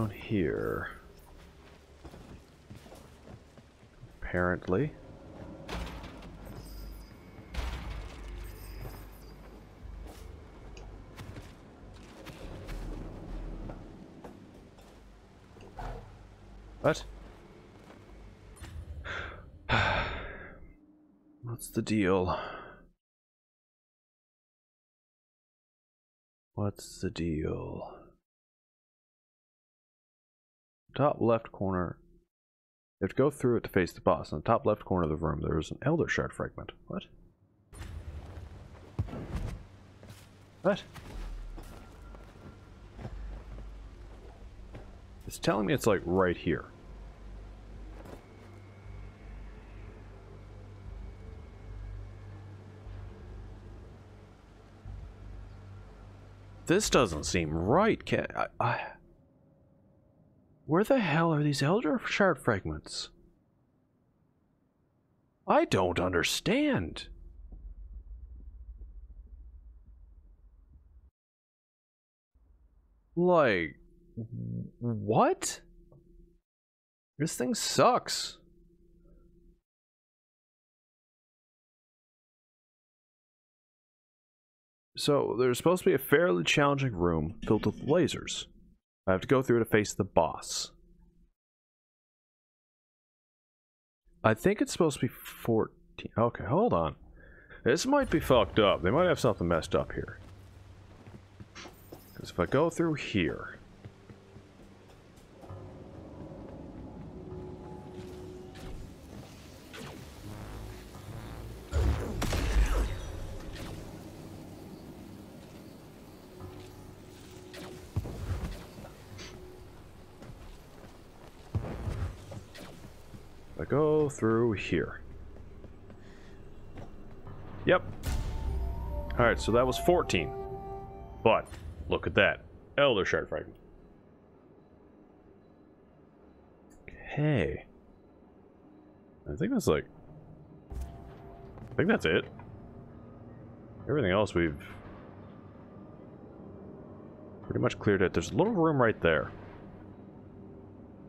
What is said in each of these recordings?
down here. Apparently. What? What's the deal? What's the deal? Top left corner. You have to go through it to face the boss. In the top left corner of the room, there is an Elder Shard fragment. What? What? It's telling me it's like right here. This doesn't seem right. Can I, I Where the hell are these Elder Shard fragments? I don't understand. Like, what? This thing sucks. So, there's supposed to be a fairly challenging room filled with lasers. I have to go through to face the boss. I think it's supposed to be 14. Okay, hold on. This might be fucked up. They might have something messed up here. Because if I go through here... go through here. Yep. Alright, so that was 14. But, look at that. Elder Shard Fragment. Okay. I think that's like... I think that's it. Everything else we've... Pretty much cleared it. There's a little room right there.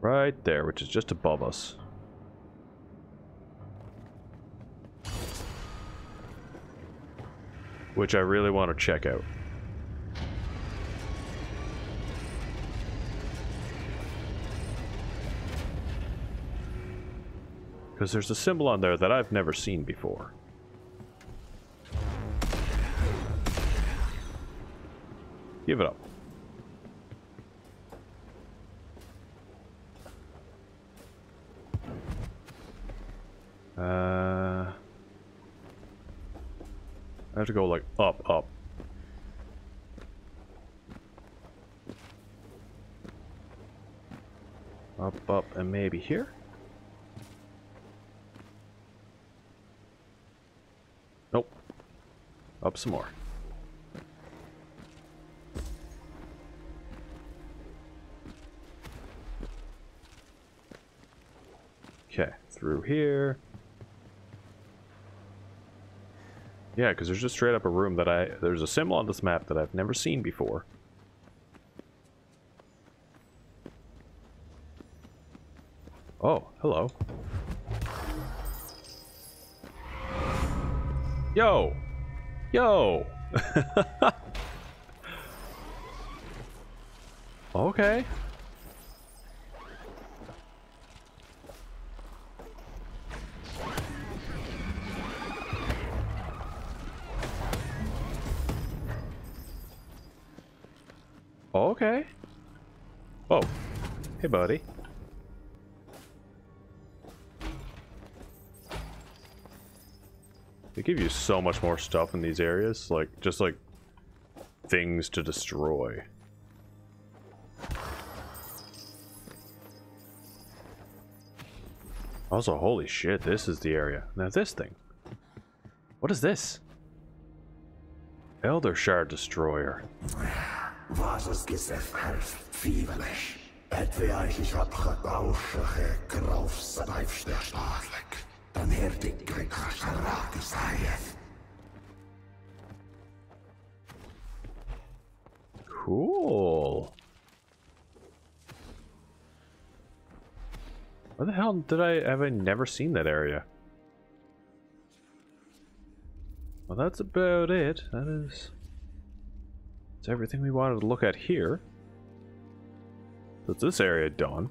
Right there, which is just above us. Which I really want to check out. Because there's a symbol on there that I've never seen before. Give it up. Uh... I have to go like up, up. Up, up, and maybe here? Nope. Up some more. Okay, through here. Yeah, because there's just straight up a room that I... There's a symbol on this map that I've never seen before. Oh, hello. Yo! Yo! okay. Oh, okay. Oh. Hey, buddy. They give you so much more stuff in these areas, like, just like, things to destroy. Also, holy shit, this is the area. Now this thing. What is this? Elder Shard Destroyer. Fivelesh. Et vi eich rapcha bausche grauf sabaif der staatlik. Dan herdig grika sharak sayeth. Cool. Where the hell did I have I never seen that area? Well, that's about it. That is... That's everything we wanted to look at here. That's this area done.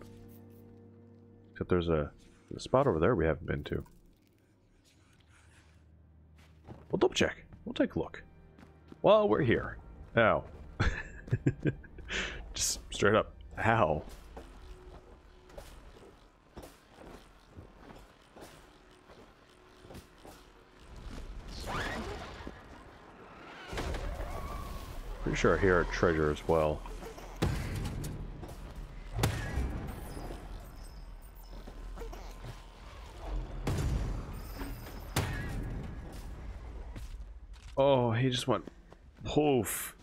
Except there's a, a spot over there we haven't been to. We'll double check. We'll take a look. While we're here. Ow. Just straight up. Ow. Pretty sure I hear a treasure as well. Oh, he just went poof.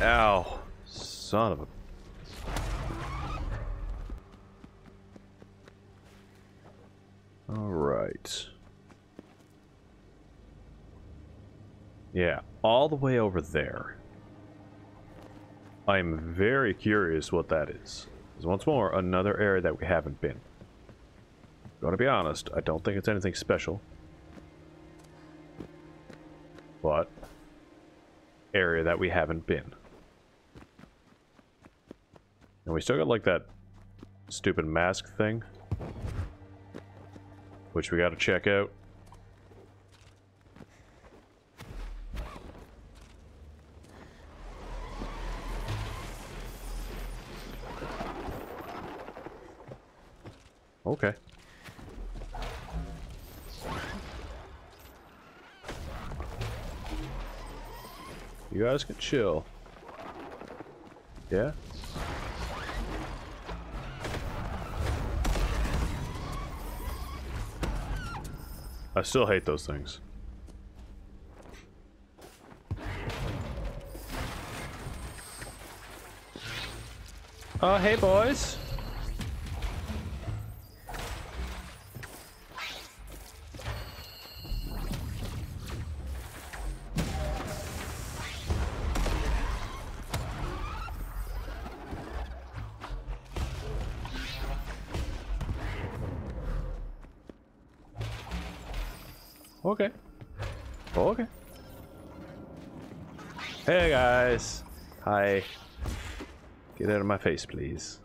Ow. Son of a... Alright. Yeah, all the way over there. I'm very curious what that is. Because once more, another area that we haven't been. Gonna be honest, I don't think it's anything special. But, area that we haven't been. And we still got like that stupid mask thing. Which we gotta check out. Okay. You guys can chill. Yeah? I still hate those things. Oh, hey boys. Okay. Okay. Hey guys. Hi. Get out of my face, please.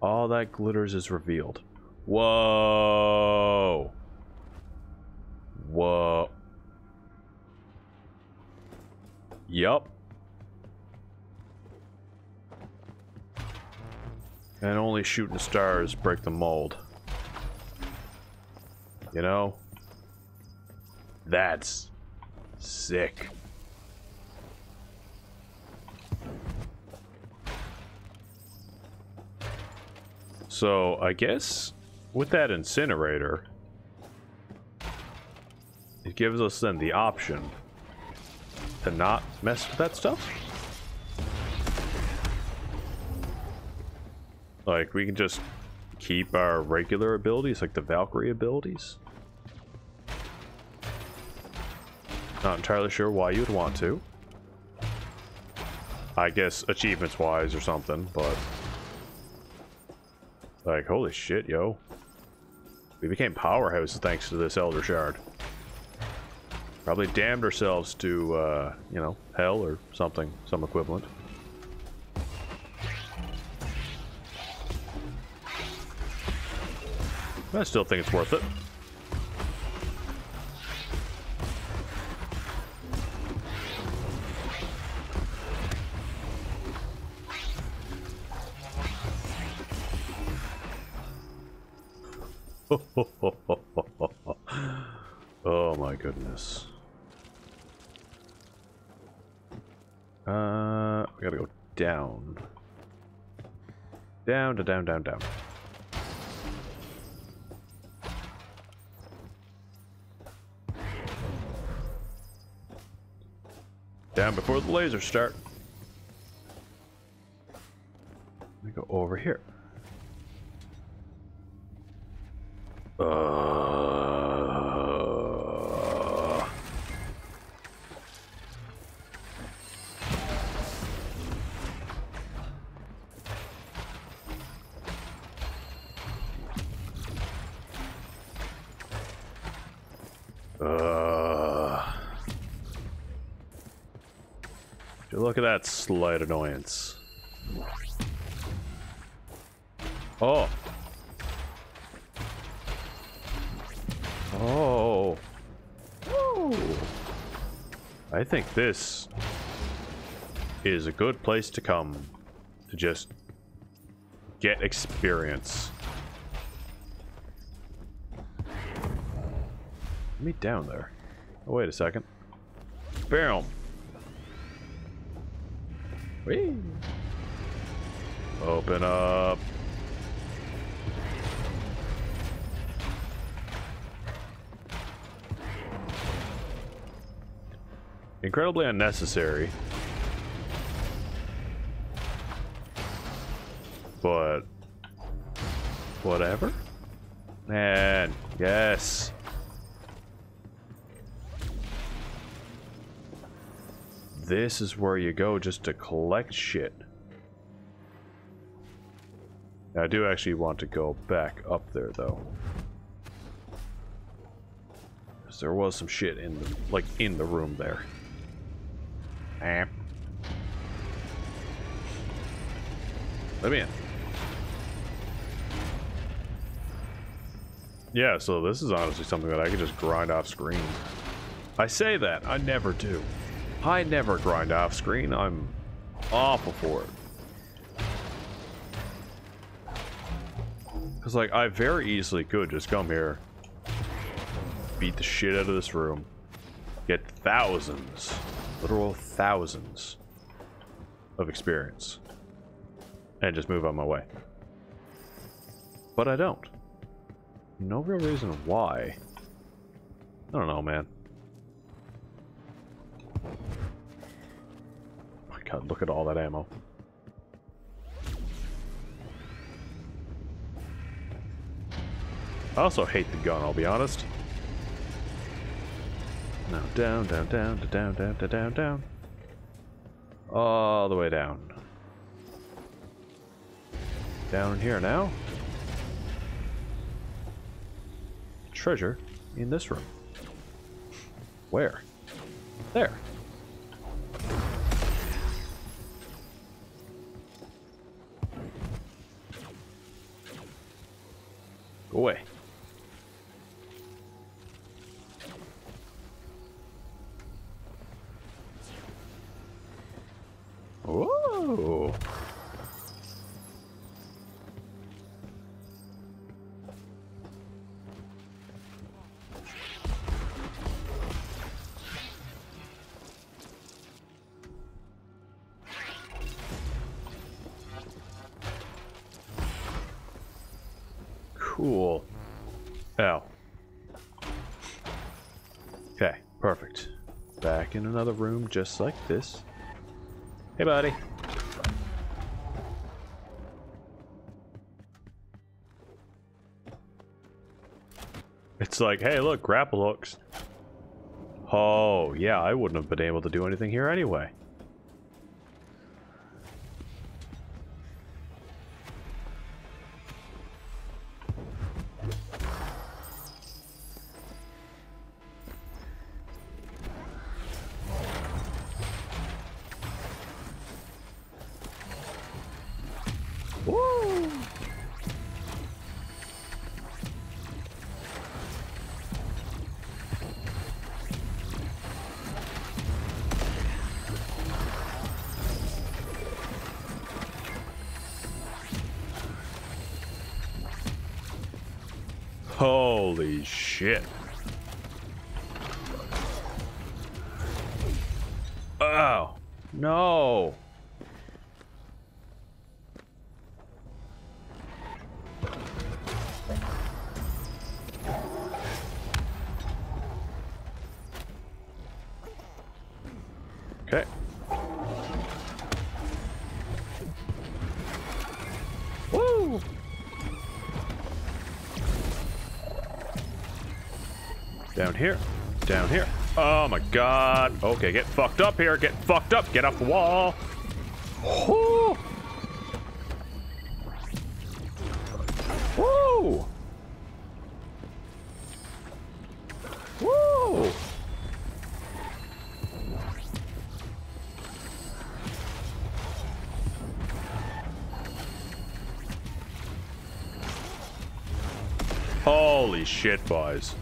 All that glitters is revealed. Whoa. Whoa. Yup. And only shooting stars break the mold. You know? That's sick. So, I guess with that incinerator, it gives us then the option to not mess with that stuff. Like, we can just keep our regular abilities, like the Valkyrie abilities. Not entirely sure why you'd want to. I guess achievements-wise or something, but... Like, holy shit, yo. We became powerhouses thanks to this Elder Shard. Probably damned ourselves to, uh, you know, hell or something, some equivalent. I still think it's worth it. oh my goodness. Uh, we gotta go down. Down to down, down, down. Down before the lasers start. Let me go over here. Uh... Uh... Look at that slight annoyance. Oh, Oh. I think this is a good place to come to just get experience. Let me down there. Oh, wait a second. Bam! Whee! Open up. Incredibly unnecessary. But... Whatever? Man, yes. This is where you go just to collect shit. I do actually want to go back up there, though. Because there was some shit in the, like, in the room there. Eh. Let me in. Yeah, so this is honestly something that I could just grind off screen. I say that, I never do. I never grind off screen. I'm awful for it. Because, like, I very easily could just come here, beat the shit out of this room, get thousands, literal thousands of experience, and just move on my way. But I don't. No real reason why. I don't know, man. Oh my god, look at all that ammo. I also hate the gun, I'll be honest. Now down, down, down, down, down, down, down, down. All the way down. Down here now. Treasure in this room. Where? There. Go away. Cool. Oh. Okay, perfect. Back in another room just like this. Hey, buddy. It's like, hey, look, grapple hooks. Oh, yeah, I wouldn't have been able to do anything here anyway. Holy shit. Down here. Down here. Oh my god. Okay, get fucked up here. Get fucked up. Get off the wall. Whoo! Woo! Woo! Holy shit, boys.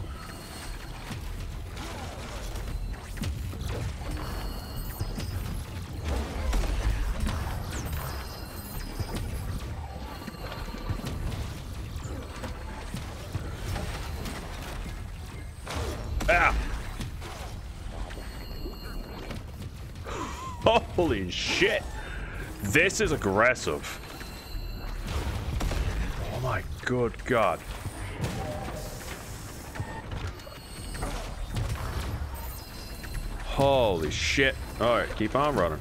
Shit! This is aggressive. Oh my good god. Holy shit. Alright, keep on running.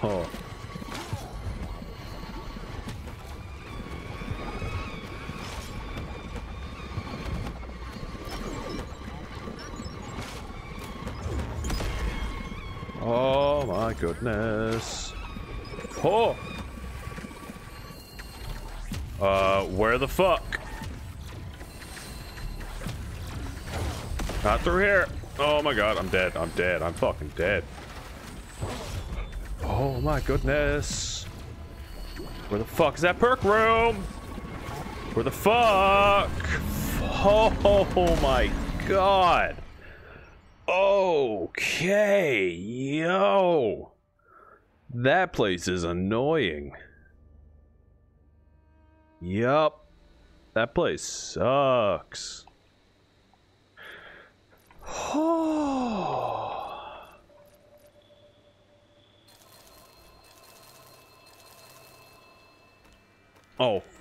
Oh. Goodness. Oh! Uh, where the fuck? Not through here. Oh my god, I'm dead. I'm dead. I'm fucking dead. Oh my goodness. Where the fuck is that perk room? Where the fuck? Oh my god. Okay, yo. That place is annoying. Yup. That place sucks. oh,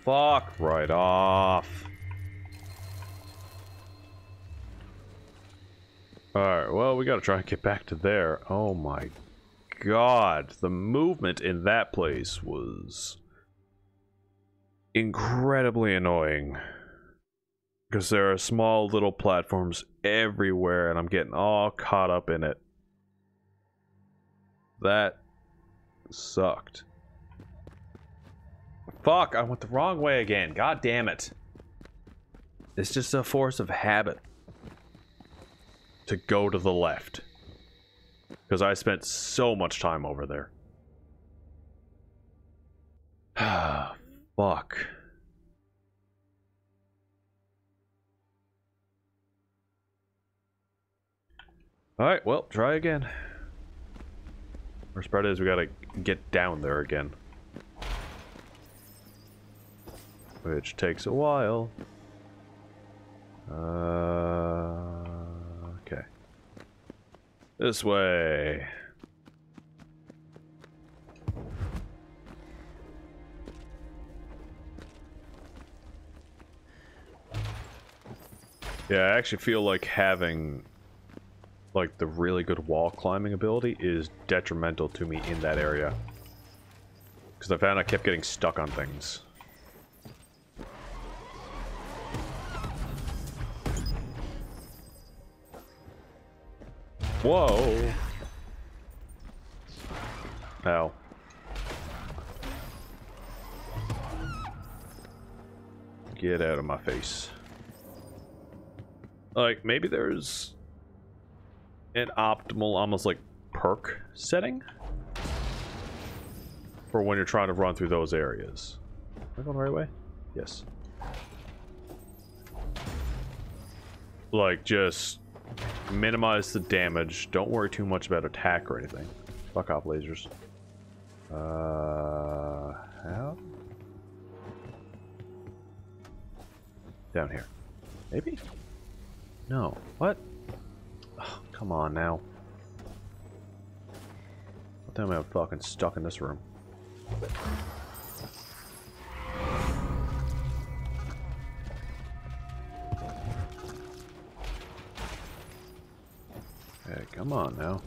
fuck right off. Alright, well, we gotta try and get back to there. Oh my god. The movement in that place was incredibly annoying. Because there are small little platforms everywhere and I'm getting all caught up in it. That sucked. Fuck, I went the wrong way again. God damn it. It's just a force of habit to go to the left. Because I spent so much time over there. Ah fuck. Alright, well, try again. Worst part is we gotta get down there again. Which takes a while. Uh. This way. Yeah, I actually feel like having like the really good wall climbing ability is detrimental to me in that area. Because I found I kept getting stuck on things. Whoa. Ow. Get out of my face. Like, maybe there's an optimal, almost like perk setting for when you're trying to run through those areas. Am I going the right way? Yes. Like, just minimize the damage. Don't worry too much about attack or anything. Fuck off, lasers. Uh, how? Down here. Maybe? No. What? Oh, come on now. What time am I fucking stuck in this room? Come on now.